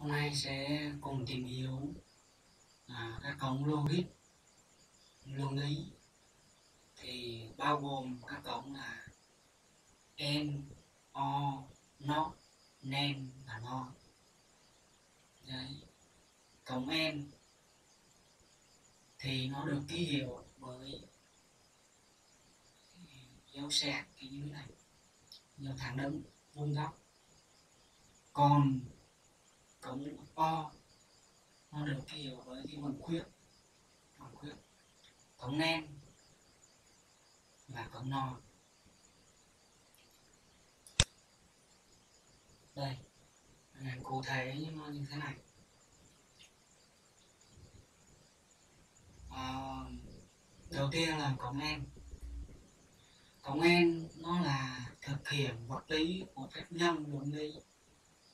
Hôm nay sẽ cùng tìm hiểu à, các cổng logic luân lý thì bao gồm các cổng là n, o, not, nên và no. Đấy. Cổng n thì nó được ký hiệu bởi dấu sẹt như thế này, dấu thẳng đứng vuông góc. Còn cống o nó được ký với cái vần khuyết. Vần khuyết. Cổng nen và cống no. Đây. Hình cụ thể nhưng như thế này. À, đầu tiên là cống nen cống nen nó là thực hiện vật lý của phép nhân luận lý.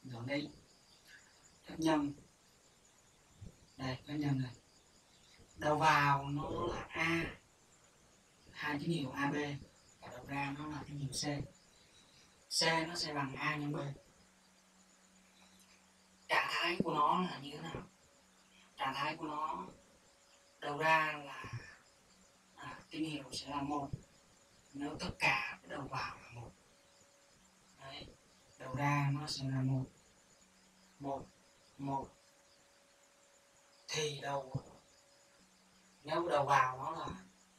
Luận lý phép nhân. Đây phép nhân này đầu vào nó là a. Hai tín hiệu ab và đầu ra nó là tín hiệu c. C nó sẽ bằng a nhân b. Trạng thái của nó là như thế nào? Trạng thái của nó đầu ra là à, tín hiệu sẽ là một. Nếu tất cả cái đầu vào là một. Đầu ra nó sẽ là một. Một một. Thì đầu nếu đầu vào nó là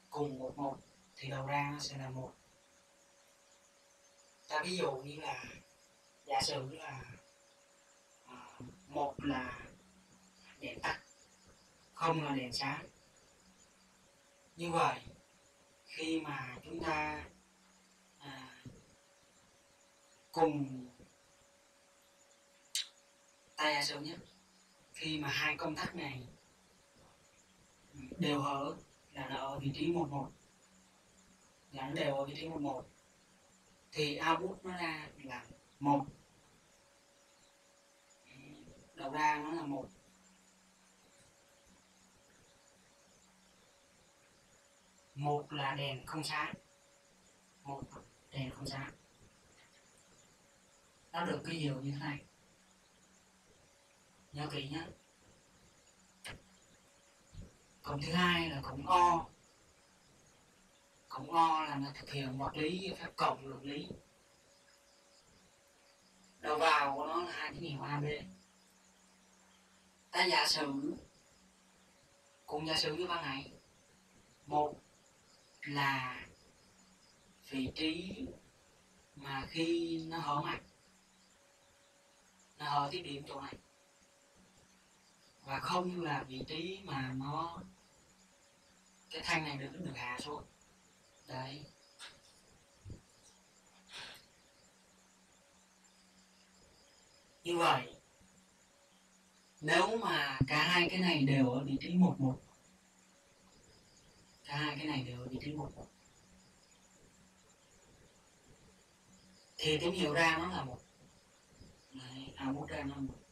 cùng một một thì đầu ra nó sẽ là một. Ta ví dụ như là giả sử là à, một là đèn tắt không là đèn sáng. Như vậy khi mà chúng ta à, cùng tay ra sớm nhé. Khi mà hai công tắc này đều ở, là nó ở vị trí một một. Là nó đều ở vị trí một một. Thì output nó ra là một. Đầu ra nó là một. Một là đèn không sáng. Một đèn không sáng. Nó được cái hiệu như thế này nhớ kỹ nhé cổng thứ hai là cổng o. Cổng o là nó thực hiện vật lý, phép cộng luật lý. Đầu vào của nó là hai tín hiệu ab ta giả sử, cùng giả sử như ban nãy. Một là vị trí mà khi nó hở mặt, nó hở tiếp điểm chỗ này và không là vị trí mà nó cái thanh này được được hạ xuống. Đấy. Như vậy nếu mà cả hai cái này đều ở vị trí một một cả hai cái này đều ở vị trí một một thì tín hiệu ra nó là một. Đấy, à, ra nó là một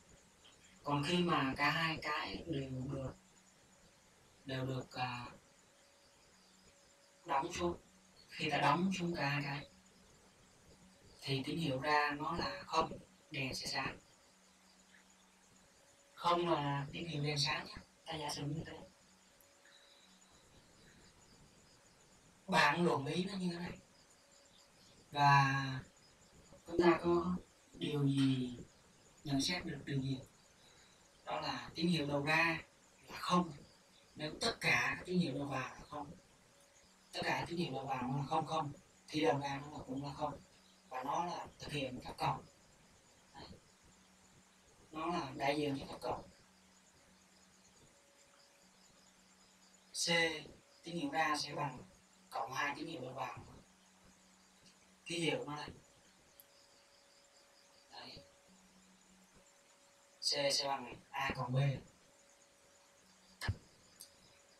còn khi mà cả hai cái đều được đều được uh, đóng xuống khi ta đóng xuống cả hai cái thì tín hiệu ra nó là không đèn sẽ sáng. Không là tín hiệu đèn sáng nhé ta giả sử như thế. Bạn luận lý nó như thế này. Và chúng ta có điều gì nhận xét được điều gì? Đó là tín hiệu đầu ra là không. Nếu tất cả các tín hiệu đầu vào là không. Tất cả tín hiệu đầu vào nó là không không, thì đầu ra nó là cũng là không. Và nó là thực hiện các cộng. Đấy. nó là đại diện cho các cộng. C, tín hiệu ra sẽ bằng cộng hai tín hiệu đầu vào. Ký hiệu nó là c sẽ bằng a cộng b.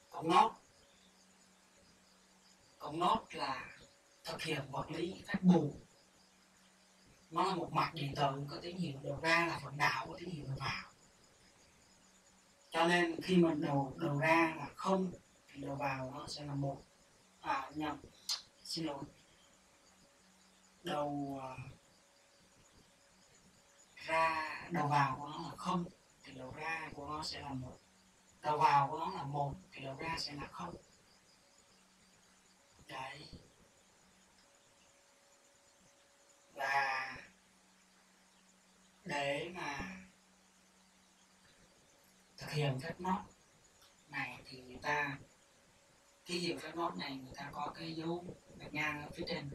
Cộng nốt. Cộng nốt là thực hiện vật lý phép bù. Nó là một mặt điện tử có tín hiệu đầu ra là phần đảo có tín hiệu đầu vào. Cho nên khi mà đầu đầu ra là không thì đầu vào nó sẽ là một. À nhầm. Xin lỗi. Đầu uh, ra đầu vào của nó là không thì đầu ra của nó sẽ là một. Đầu vào của nó là một thì đầu ra sẽ là không. Đấy. Và để mà thực hiện phép nốt này thì người ta cái hiệu phép nốt này người ta có cái dấu gạch ngang ở phía trên.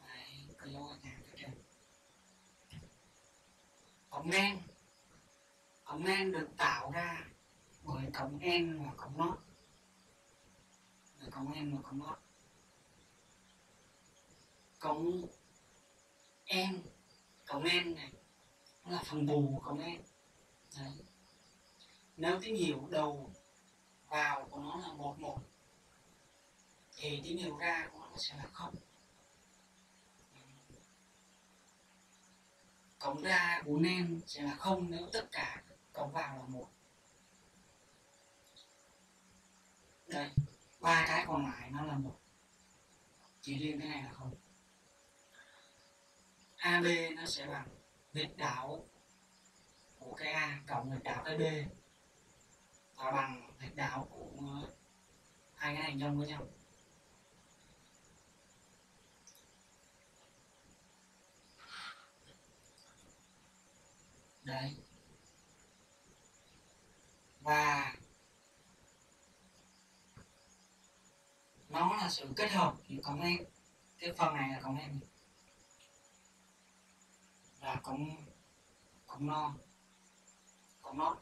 Đấy, cái dấu gạch ngang cộng men cộng men được tạo ra bởi cộng n và cộng nốt bởi cộng n và cộng nốt cộng n cộng n này, nó là phần bù của cộng n Đấy. nếu tín hiệu đầu vào của nó là một một, thì tín hiệu ra của nó sẽ là không. Cống ra của nen sẽ là không nếu tất cả cống vào là một. Đây, ba cái còn lại nó là một. Chỉ riêng cái này là không. AB nó sẽ bằng nghịch đảo của cái A cộng nghịch đảo cái B. Và bằng nghịch đảo của hai cái này nhân với nhau đấy và nó là sự kết hợp giữa cộng em cái phần này là cộng em. Và cộng cộng non cộng nốt,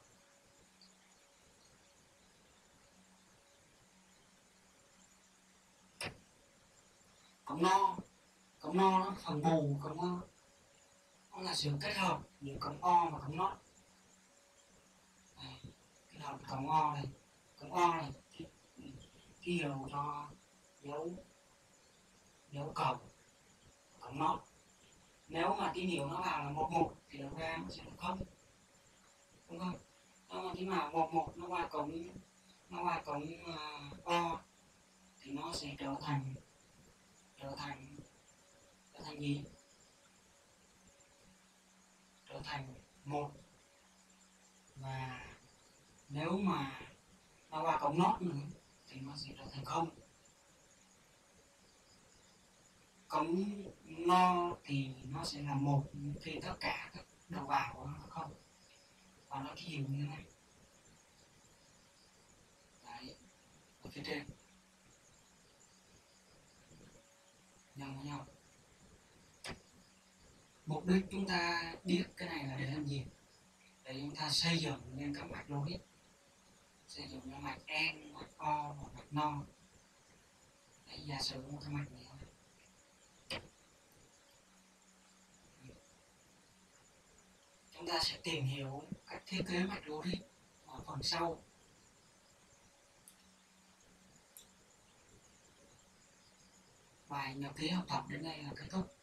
cộng no cộng no nó phần bù cộng no nó là sự kết hợp giữa cộng o và cộng nó kết hợp cộng o này cộng o này ký hiệu cho dấu dấu cộng cộng móc nếu mà tín hiệu nó vào là một một thì đầu ra nó sẽ là không? Đúng không? Nếu mà khi mà một một nó qua cổng nó qua cổng uh, o thì nó sẽ trở thành trở thành trở thành gì? Trở thành một và nếu mà nó qua cổng nót nữa thì nó sẽ trở thành không cổng no thì nó sẽ là một khi tất cả các đầu vào của nó không. Và nó ký như thế này. Đấy. Ở phía trên. Nhân với nhau. Mục đích chúng ta biết cái này là để làm gì? Để chúng ta xây dựng nên các mạch logic xây dựng ra mạch en, mạch o, mạch no. Để giả sử một cái mạch này. Chúng ta sẽ tìm hiểu cách thiết kế mạch logic ở phần sau. Bài nhật ký học tập đến đây là kết thúc.